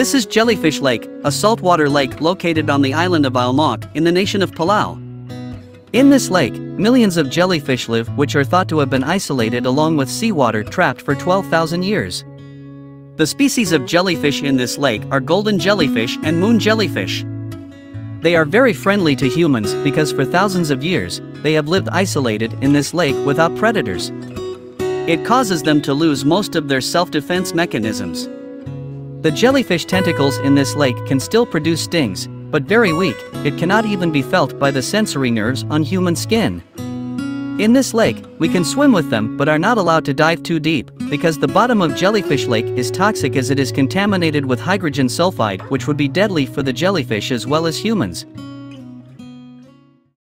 This is Jellyfish Lake, a saltwater lake located on the island of Eil Malk in the nation of Palau. In this lake, millions of jellyfish live which are thought to have been isolated along with seawater trapped for 12,000 years. The species of jellyfish in this lake are golden jellyfish and moon jellyfish. They are very friendly to humans because for thousands of years, they have lived isolated in this lake without predators. It causes them to lose most of their self-defense mechanisms. The jellyfish tentacles in this lake can still produce stings, but very weak, it cannot even be felt by the sensory nerves on human skin. In this lake, we can swim with them but are not allowed to dive too deep, because the bottom of Jellyfish Lake is toxic as it is contaminated with hydrogen sulfide which would be deadly for the jellyfish as well as humans.